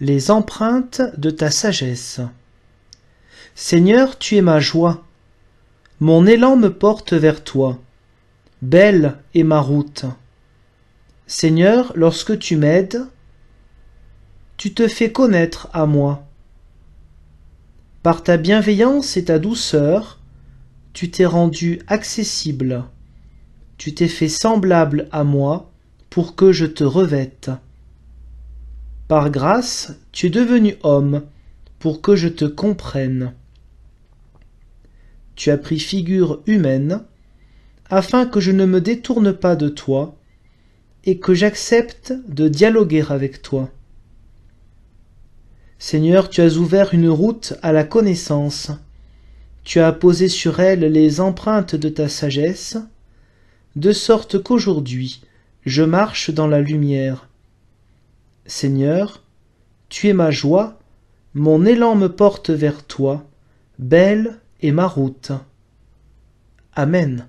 les empreintes de ta sagesse. Seigneur, tu es ma joie. Mon élan me porte vers toi. Belle est ma route. Seigneur, lorsque tu m'aides, tu te fais connaître à moi. Par ta bienveillance et ta douceur, tu t'es rendu accessible. Tu t'es fait semblable à moi pour que je te revête. Par grâce, tu es devenu homme pour que je te comprenne. Tu as pris figure humaine afin que je ne me détourne pas de toi et que j'accepte de dialoguer avec toi. Seigneur, tu as ouvert une route à la connaissance. Tu as posé sur elle les empreintes de ta sagesse, de sorte qu'aujourd'hui je marche dans la lumière. Seigneur, tu es ma joie, mon élan me porte vers toi, belle est ma route. Amen.